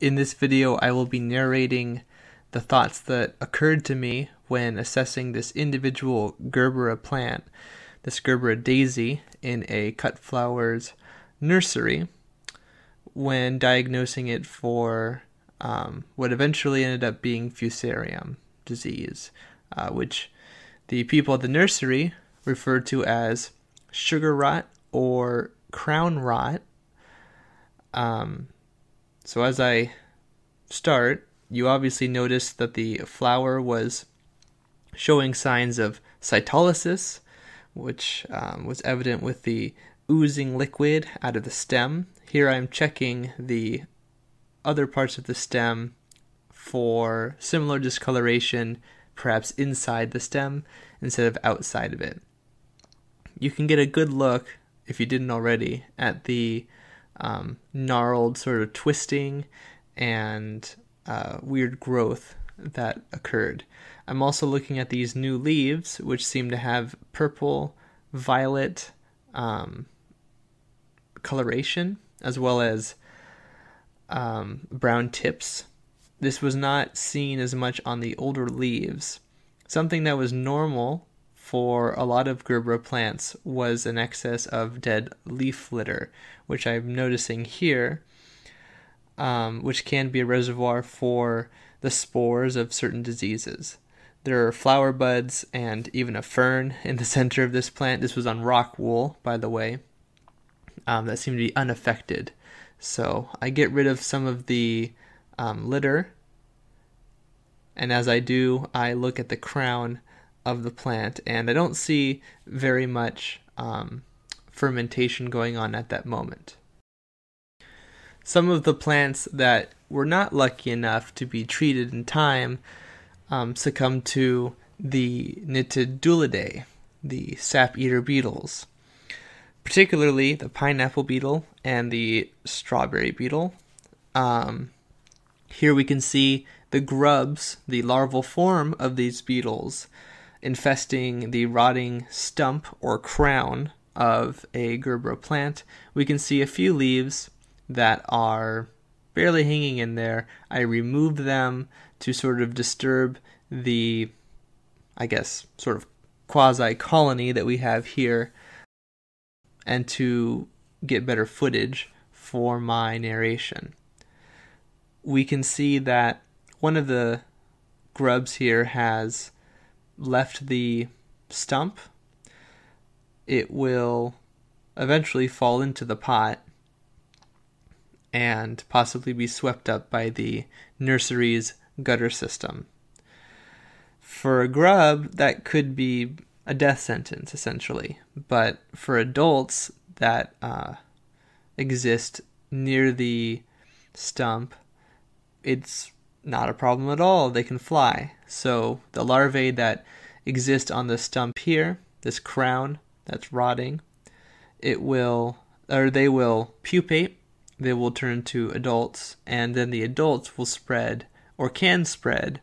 In this video, I will be narrating the thoughts that occurred to me when assessing this individual Gerbera plant, this Gerbera daisy, in a cut flowers nursery when diagnosing it for um, what eventually ended up being fusarium disease, uh, which the people at the nursery referred to as sugar rot or crown rot. Um, so as I start, you obviously notice that the flower was showing signs of cytolysis, which um, was evident with the oozing liquid out of the stem. Here I'm checking the other parts of the stem for similar discoloration, perhaps inside the stem instead of outside of it. You can get a good look, if you didn't already, at the um, gnarled sort of twisting and uh, weird growth that occurred. I'm also looking at these new leaves, which seem to have purple, violet um, coloration, as well as um, brown tips. This was not seen as much on the older leaves. Something that was normal for a lot of Gerbera plants was an excess of dead leaf litter, which I'm noticing here, um, which can be a reservoir for the spores of certain diseases. There are flower buds and even a fern in the center of this plant. This was on rock wool, by the way, um, that seemed to be unaffected. So I get rid of some of the um, litter, and as I do, I look at the crown of the plant, and I don't see very much um, fermentation going on at that moment. Some of the plants that were not lucky enough to be treated in time um, succumbed to the Nitidulidae, the sap eater beetles, particularly the pineapple beetle and the strawberry beetle. Um, here we can see the grubs, the larval form of these beetles, infesting the rotting stump or crown of a Gerbera plant. We can see a few leaves that are barely hanging in there. I removed them to sort of disturb the, I guess, sort of quasi colony that we have here and to get better footage for my narration. We can see that one of the grubs here has left the stump. It will eventually fall into the pot and possibly be swept up by the nursery's gutter system. For a grub, that could be a death sentence, essentially. But for adults that uh, exist near the stump, it's not a problem at all. They can fly. So the larvae that exist on the stump here, this crown that's rotting, it will, or they will pupate they will turn to adults, and then the adults will spread, or can spread,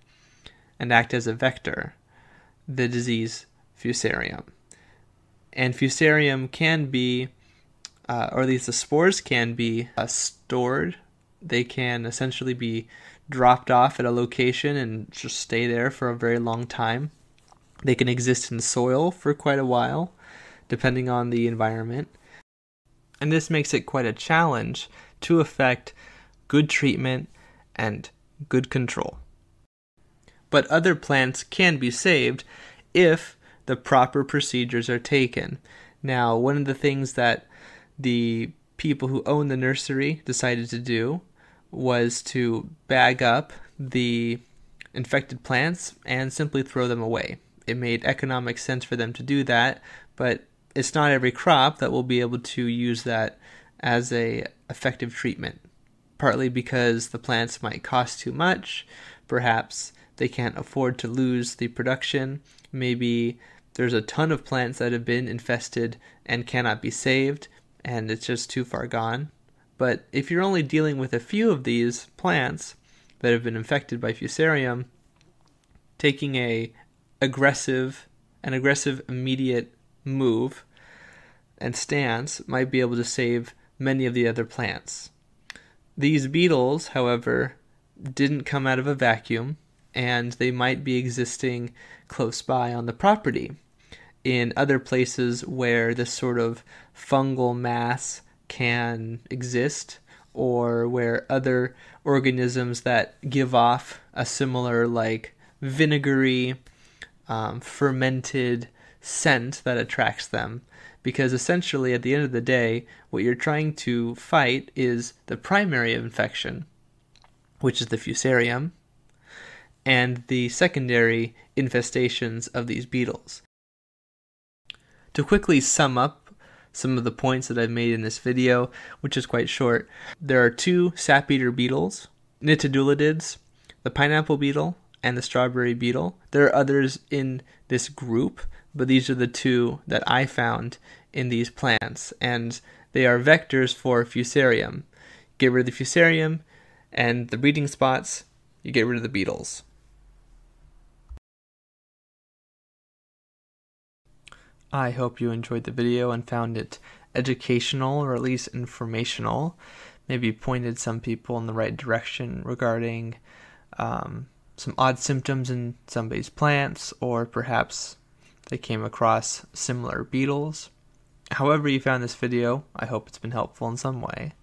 and act as a vector, the disease fusarium. And fusarium can be, uh, or at least the spores can be, uh, stored. They can essentially be dropped off at a location and just stay there for a very long time. They can exist in soil for quite a while, depending on the environment. And this makes it quite a challenge to effect good treatment and good control. But other plants can be saved if the proper procedures are taken. Now, one of the things that the people who own the nursery decided to do was to bag up the infected plants and simply throw them away. It made economic sense for them to do that, but it's not every crop that will be able to use that as a effective treatment. Partly because the plants might cost too much, perhaps they can't afford to lose the production, maybe there's a ton of plants that have been infested and cannot be saved, and it's just too far gone. But if you're only dealing with a few of these plants that have been infected by fusarium, taking a aggressive an aggressive immediate move and stance might be able to save many of the other plants. These beetles, however, didn't come out of a vacuum and they might be existing close by on the property in other places where this sort of fungal mass can exist or where other organisms that give off a similar like vinegary um, fermented scent that attracts them. Because essentially at the end of the day what you're trying to fight is the primary infection which is the fusarium and the secondary infestations of these beetles. To quickly sum up some of the points that I've made in this video, which is quite short, there are two sap eater beetles, Nitidulidids, the pineapple beetle, and the strawberry beetle. There are others in this group, but these are the two that I found in these plants, and they are vectors for fusarium. Get rid of the fusarium and the breeding spots, you get rid of the beetles. I hope you enjoyed the video and found it educational or at least informational. Maybe pointed some people in the right direction regarding um, some odd symptoms in somebody's plants, or perhaps they came across similar beetles. However, you found this video, I hope it's been helpful in some way.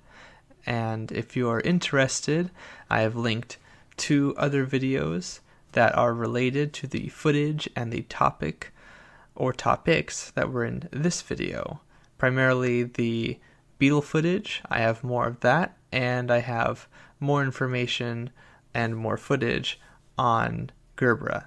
And if you are interested, I have linked two other videos that are related to the footage and the topic or topics that were in this video. Primarily the beetle footage, I have more of that, and I have more information and more footage on Gerbera.